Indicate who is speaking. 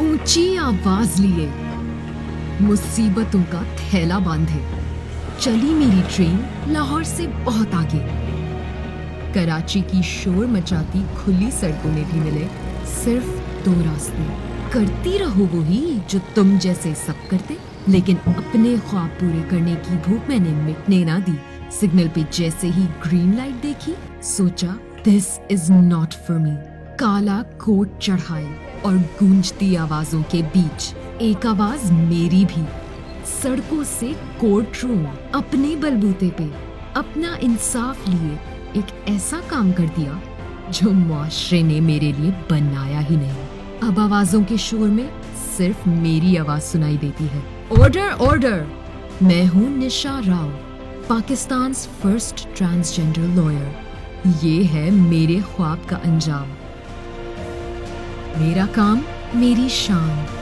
Speaker 1: ऊँची आवाज़ लिए। मुसीबतों का थैला बांधे। चली मेरी ट्रेन लाहौर से बहुत आगे। कराची की शोर मचाती खुली सड़कों में भी मिले सिर्फ़ दो रास्ते। करती रहो वही जो तुम जैसे सब करते, लेकिन अपने ख्वाब पूरे करने की भूख मैंने मिटने ना दी। सिग्नल पे जैसे ही ग्रीन लाइट देखी, सोचा this is not for me काला कोट चढ़ाए। और गूंजती आवाजों के बीच एक आवाज़ मेरी भी। सड़कों से कोर्ट रूम अपने बलबूते पे, अपना इंसाफ लिए एक ऐसा काम कर दिया जो मुआशरे ने मेरे लिए बनाया ही नहीं। अब आवाजों के शोर में सिर्फ़ मेरी आवाज़ सुनाई देती है। ऑर्डर ऑर्डर मैं हूँ Nisha Rao Pakistan first transgender lawyer ये है मेरे ख्वाब का अंजाम। मेरा काम मेरी शान।